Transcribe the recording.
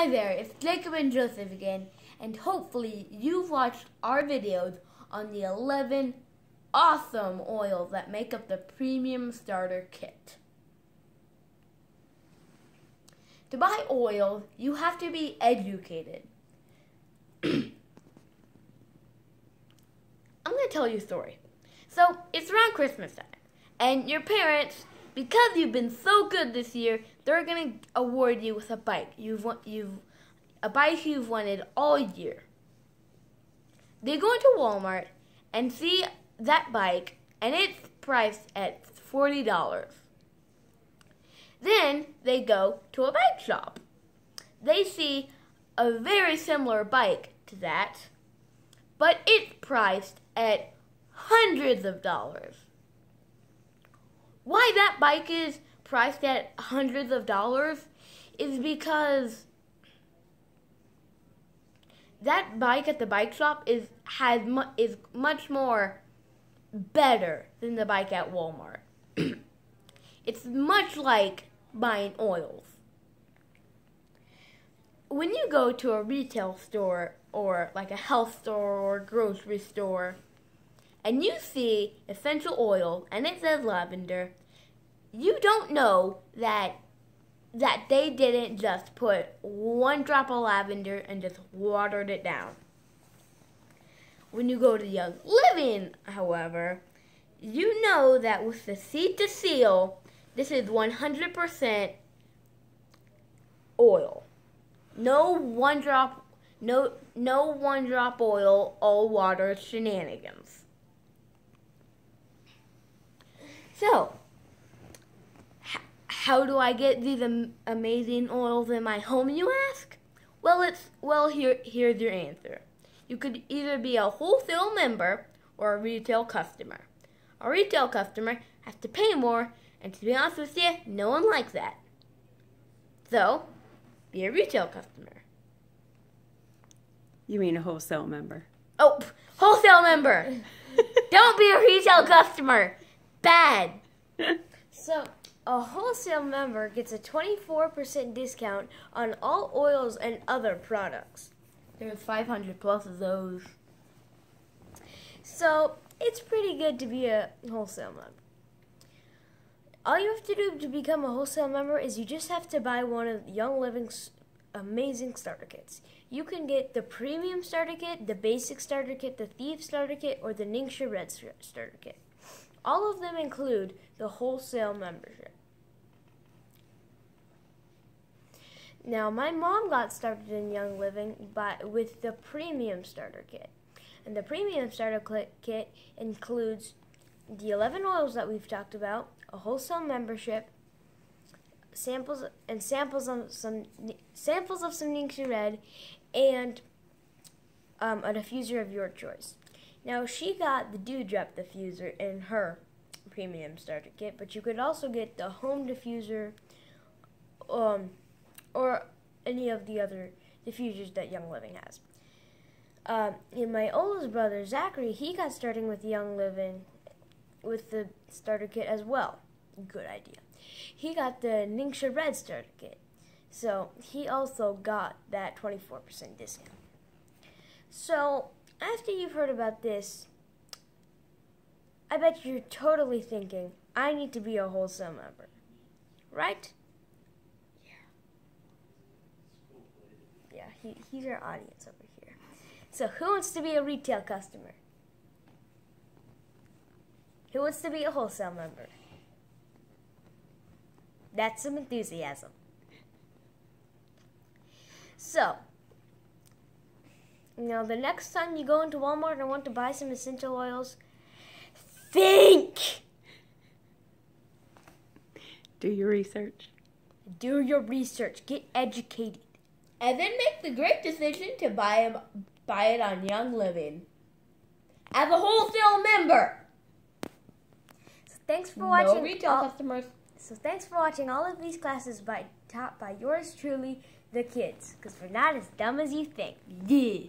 Hi there, it's Jakob and Josef again, and hopefully you've watched our videos on the 11 awesome oils that make up the premium starter kit. To buy oil, you have to be educated. I'm going to tell you a story. So, it's around Christmas time, and your parents because you've been so good this year, they're gonna award you with a bike. You've you've a bike you've wanted all year. They go into Walmart and see that bike, and it's priced at forty dollars. Then they go to a bike shop. They see a very similar bike to that, but it's priced at hundreds of dollars why that bike is priced at hundreds of dollars is because that bike at the bike shop is has mu- is much more better than the bike at Walmart. it's much like buying oils. When you go to a retail store or like a health store or grocery store and you see essential oil and it says lavender, you don't know that that they didn't just put one drop of lavender and just watered it down. When you go to Young Living, however, you know that with the seed to seal, this is 100% oil. No one drop no no one drop oil, all water shenanigans. So, how do I get these am- amazing oils in my home, you ask? Well, it's well here here's your answer. You could either be a wholesale member or a retail customer. A retail customer has to pay more, and to be honest with you, no one likes that. So, be a retail customer. You mean a wholesale member? Oh, wholesale member. Don't be a retail customer. Bad. so, a wholesale member gets a 24% discount on all oils and other products. There's 500 plus of those. So, it's pretty good to be a wholesale member. All you have to do to become a wholesale member is you just have to buy one of Young Living's amazing starter kits. You can get the premium starter kit, the basic starter kit, the thief starter kit, or the Ningxia Red starter kit. All of them include the wholesale membership. Now, my mom got started in Young Living by, with the premium starter kit. And the premium starter kit includes the 11 oils that we've talked about, a wholesale membership, samples and samples of some samples of some Ningxia Red, and um, a diffuser of your choice. Now she got the Dewdrop diffuser in her premium starter kit, but you could also get the home diffuser, um, or any of the other diffusers that Young Living has. Uh, and my oldest brother Zachary, he got starting with Young Living with the starter kit as well. Good idea. He got the Ningxia Red starter kit, so he also got that 24% discount. So after you've heard about this, I bet you're totally thinking, I need to be a wholesale member. Right? Yeah, he, he's our audience over here. So, who wants to be a retail customer? Who wants to be a wholesale member? That's some enthusiasm. So, now the next time you go into Walmart and want to buy some essential oils, think! Do your research. Do your research. Get educated. And then make the great decision to buy it, buy it on Young Living. As a wholesale member. So thanks for watching. No retail all, customers. So thanks for watching all of these classes by taught by yours truly, the kids. Because we're not as dumb as you think. Yeah.